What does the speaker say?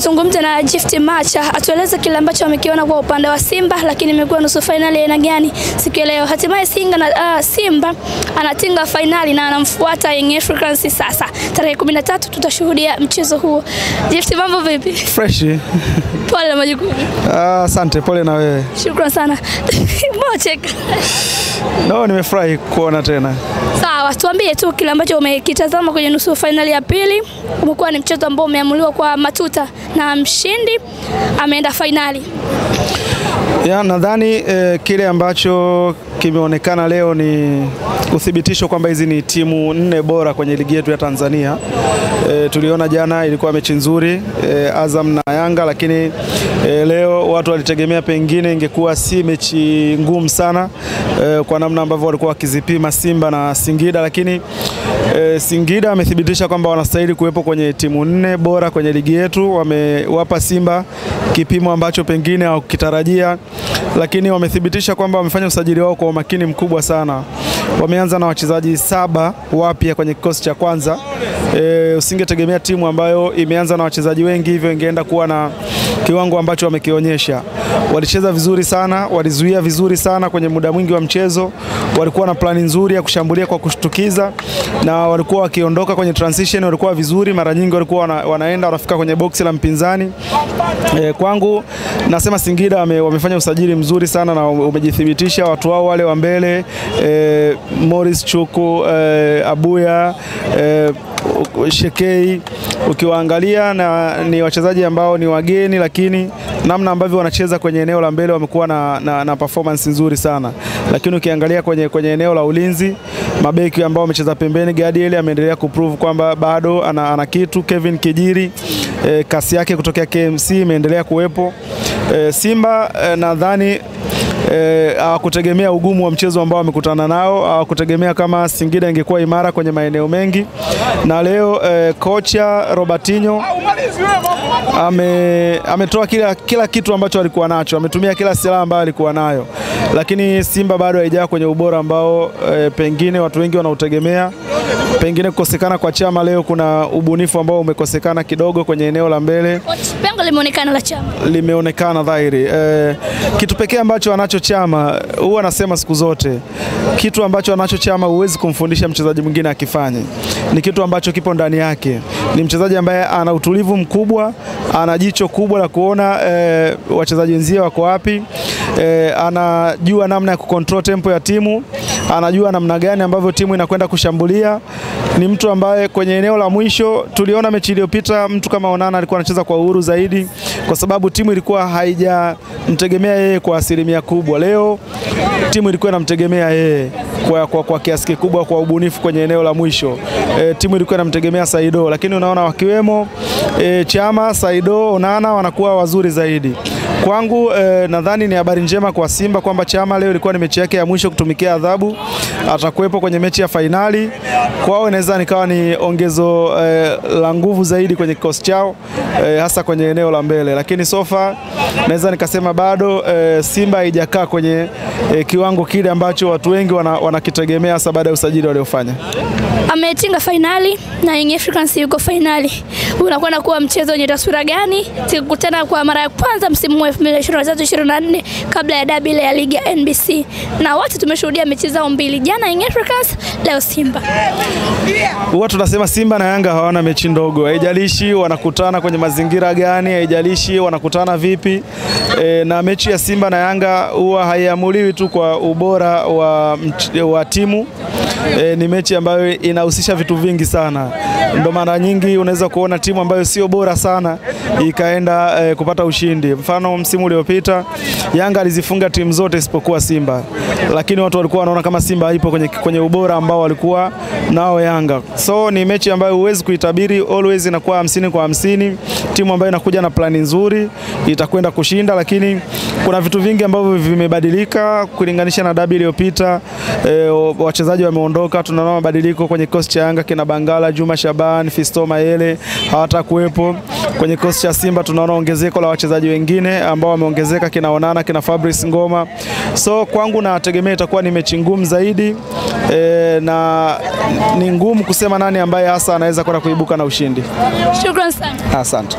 tuzungumze na Gift Macha atueleze kile ambacho amekiona kwa upande wa Simba, lakini imekuwa nusu fainali aina gani siku ya leo. Hatimaye Singa na uh, Simba anatinga fainali na anamfuata Young Africans. Sasa tarehe 13 tutashuhudia mchezo huo. Gift, mambo vipi? Fresh. Pole na majukumu. Ah, Asante, pole na wewe. Shukrani sana. Mocheka. No, nimefurahi kuona tena. Sawa, tuambie tu kile ambacho umekitazama kwenye nusu fainali ya pili. Umekuwa ni mchezo ambao umeamuliwa kwa matuta na mshindi ameenda fainali. Ya, nadhani eh, kile ambacho kimeonekana leo ni uthibitisho kwamba hizi ni timu nne bora kwenye ligi yetu ya Tanzania. E, tuliona jana ilikuwa mechi nzuri e, Azam na Yanga, lakini e, leo watu walitegemea pengine ingekuwa si mechi ngumu sana e, kwa namna ambavyo walikuwa wakizipima Simba na Singida, lakini e, Singida amethibitisha kwamba wanastahili kuwepo kwenye timu nne bora kwenye ligi yetu. Wamewapa Simba kipimo ambacho pengine hawakukitarajia, lakini wamethibitisha kwamba wamefanya usajili wao kwa umakini mkubwa sana. Wameanza na wachezaji saba wapya kwenye kikosi cha kwanza. E, usingetegemea timu ambayo imeanza na wachezaji wengi hivyo ingeenda kuwa na kiwango ambacho wamekionyesha. Walicheza vizuri sana, walizuia vizuri sana kwenye muda mwingi wa mchezo, walikuwa na plani nzuri ya kushambulia kwa kushtukiza, na walikuwa wakiondoka kwenye transition, walikuwa vizuri. Mara nyingi walikuwa wana, wanaenda wanafika kwenye boksi la mpinzani. E, kwangu nasema Singida wame, wamefanya usajili mzuri sana na umejithibitisha. Watu wao wale wa mbele e, Morris Chuku e, Abuya e, Shekei ukiwaangalia na ni wachezaji ambao ni wageni, lakini namna ambavyo wanacheza kwenye eneo la mbele wamekuwa na, na, na performance nzuri sana. Lakini ukiangalia kwenye, kwenye eneo la ulinzi mabeki ambao wamecheza pembeni, Gadiel ameendelea kuprove kwamba bado ana, ana kitu. Kevin Kijiri eh, kasi yake kutokea KMC imeendelea kuwepo. Eh, Simba eh, nadhani hawakutegemea e, ugumu wa mchezo ambao wamekutana nao, hawakutegemea kama Singida ingekuwa imara kwenye maeneo mengi, na leo e, kocha Robertinho ame, ametoa kila, kila kitu ambacho alikuwa nacho, ametumia kila silaha ambayo alikuwa nayo, lakini Simba bado haijaa kwenye ubora ambao e, pengine watu wengi wanautegemea. Pengine kukosekana kwa Chama leo, kuna ubunifu ambao umekosekana kidogo kwenye eneo la mbele, Pengo limeonekana la Chama, limeonekana dhahiri. E, kitu pekee ambacho anacho Chama huwa anasema siku zote, kitu ambacho anacho Chama huwezi kumfundisha mchezaji mwingine akifanye, ni kitu ambacho kipo ndani yake. Ni mchezaji ambaye ana utulivu mkubwa, ana jicho kubwa la kuona e, wachezaji wenzie wako wapi e, anajua namna ya kucontrol tempo ya timu, anajua namna gani ambavyo timu inakwenda kushambulia. Ni mtu ambaye kwenye eneo la mwisho tuliona mechi iliyopita, mtu kama Onana alikuwa anacheza kwa uhuru zaidi, kwa sababu timu ilikuwa haijamtegemea yeye kwa asilimia kubwa. Leo timu ilikuwa inamtegemea yeye kwa, kwa, kwa kiasi kikubwa kwa ubunifu kwenye eneo la mwisho. E, timu ilikuwa inamtegemea Saido, lakini unaona wakiwemo e, Chama, Saido, Onana wanakuwa wazuri zaidi. Kwangu eh, nadhani ni habari njema kwa Simba kwamba Chama leo ilikuwa ni mechi yake ya mwisho kutumikia adhabu, atakuwepo kwenye mechi ya fainali. Kwao inaweza nikawa ni ongezo eh, la nguvu zaidi kwenye kikosi chao eh, hasa kwenye eneo la mbele, lakini sofa naweza nikasema bado eh, Simba haijakaa kwenye eh, kiwango kile ambacho watu wengi wanakitegemea wana hasa baada ya usajili waliofanya. Ametinga fainali na Young Africans yuko fainali, unakwenda kuwa mchezo wenye taswira gani? Tukikutana kwa mara ya kwanza msimu wa 2023-2024 kabla ya dabi ile ya ligi ya NBC, na wote tumeshuhudia mechi zao mbili, jana Young Africans, leo Simba. Huwa tunasema Simba na Yanga hawana mechi ndogo, haijalishi wanakutana kwenye mazingira gani, haijalishi wanakutana vipi e, na mechi ya Simba na Yanga huwa haiamuliwi tu kwa ubora wa, wa timu e, ni mechi ambayo inahusisha vitu vingi sana. Ndio mara nyingi unaweza kuona timu ambayo sio bora sana ikaenda e, kupata ushindi. Mfano msimu uliopita Yanga alizifunga timu zote isipokuwa Simba, lakini watu walikuwa wanaona kama Simba haipo kwenye, kwenye ubora ambao walikuwa nao Yanga. So ni mechi ambayo huwezi kuitabiri, always inakuwa hamsini kwa hamsini. Timu ambayo inakuja na plani nzuri itakwenda kushinda, lakini kuna vitu vingi ambavyo vimebadilika kulinganisha na dabi iliyopita. E, wachezaji wameondoka, tunaona mabadiliko kwenye kikosi cha Yanga, kina Bangala, Juma Shaban, Fisto Mayele hawatakuwepo. Kwenye kikosi cha Simba tunaona ongezeko la wachezaji wengine ambao wameongezeka, kina Onana, kina Fabrice Ngoma. So kwangu nategemea itakuwa ni mechi ngumu zaidi e, na ni ngumu kusema nani ambaye hasa anaweza kwenda kuibuka na ushindi. Shukrani sana. Asante.